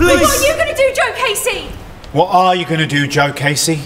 What are you going to do, Joe Casey? What are you going to do, Joe Casey?